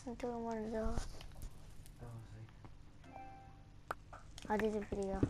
listen to one of those. Ah, I did a video.